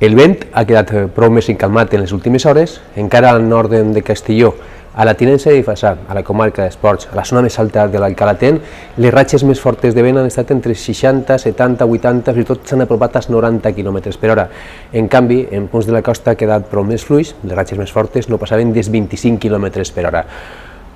El vent ha quedat prou més encalmat en les últimes hores, encara al nord de Castelló, a la tinença de Fassà, a la comarca d'Esports, a la zona més alta de l'Alcalatén, les ratxes més fortes de vent han estat entre 60, 70, 80, fins i tot s'han apropat als 90 km per hora. En canvi, en punts de la costa ha quedat prou més fluix, les ratxes més fortes no passaven dels 25 km per hora.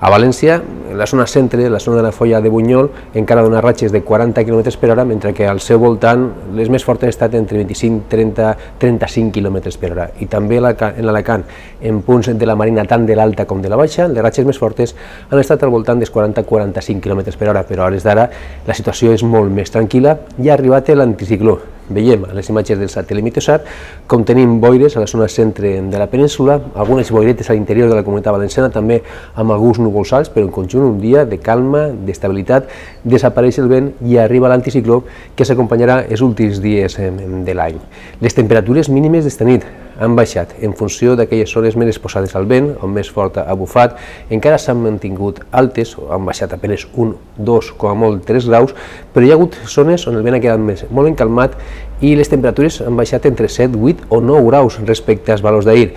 A València, en la zona centre, la zona de la Folla de Bunyol, encara dona ratxes de 40 km per hora, mentre que al seu voltant les més fortes han estat entre 25, 30, 35 km per hora. I també en l'Alacant, en punts de la Marina tant de l'alta com de la baixa, les ratxes més fortes han estat al voltant dels 40-45 km per hora, però a hores d'ara la situació és molt més tranquil·la i ha arribat l'anticicló, Veiem a les imatges del satèl·lit Mitosat com tenim boires a la zona centre de la península, algunes boiretes a l'interior de la comunitat valenciana, també amb alguns núvols alts, però en conjunt un dia de calma, d'estabilitat, desapareix el vent i arriba l'anticicló que s'acompanyarà els últims dies de l'any. Les temperatures mínimes d'esta nit, han baixat en funció d'aquelles zones més exposades al vent, on més fort ha bufat, encara s'han mantingut altes, han baixat apenes 1, 2, com a molt 3 graus, però hi ha hagut zones on el vent ha quedat més, molt encalmat i les temperatures han baixat entre 7, 8 o 9 graus respecte als valors d'ahir.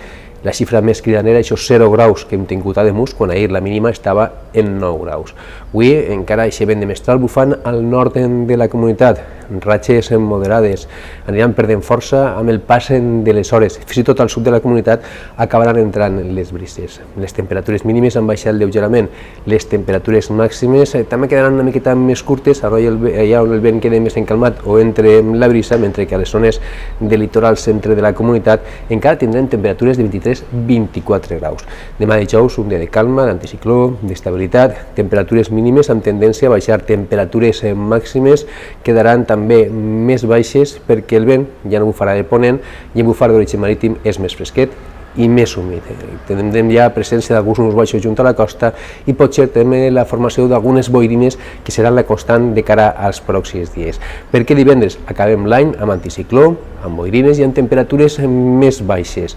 La xifra més cridanera, això 0 graus que hem tingut a Demus, quan ahir la mínima estava en 9 graus. Avui encara aquest vent de mestral bufant al nord de la comunitat, ratxes moderades, aniran perdent força amb el pas de les hores, fins i tot al sud de la comunitat acabaran entrant les brises. Les temperatures mínimes han baixat lleugerament, les temperatures màximes eh, també quedaran una miqueta més curtes, allà on el vent queda més encalmat o entre la brisa, mentre que a les zones del litoral centre de la comunitat encara tindrem temperatures de 23-24 graus. Demà dijous un dia de calma, d'anticicló, d'estabilitat, temperatures mínimes amb tendència a baixar, temperatures eh, màximes quedaran també també més baixes perquè el vent ja no bufarà de ponent i en bufar d'origen marítim és més fresquet i més humit. Tindrem ja presència d'alguns núvols baixos junt a la costa i pot ser també la formació d'algunes boirines que seran la constant de cara als pròxims dies. Perquè divendres acabem l'any amb anticicló, amb boirines i amb temperatures més baixes.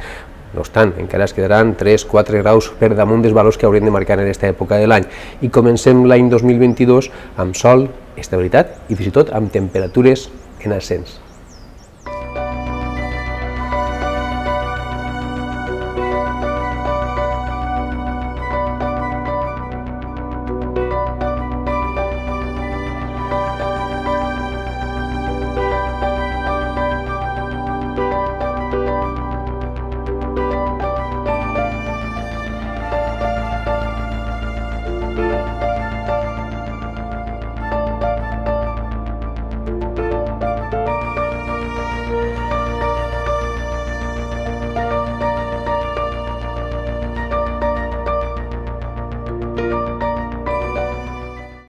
No obstant, encara es quedaran 3-4 graus per damunt dels valors que haurem de marcar en aquesta època de l'any i comencem l'any 2022 amb sol, estabilitat i fins i tot amb temperatures en ascens.